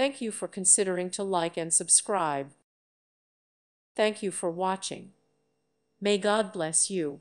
Thank you for considering to like and subscribe. Thank you for watching. May God bless you.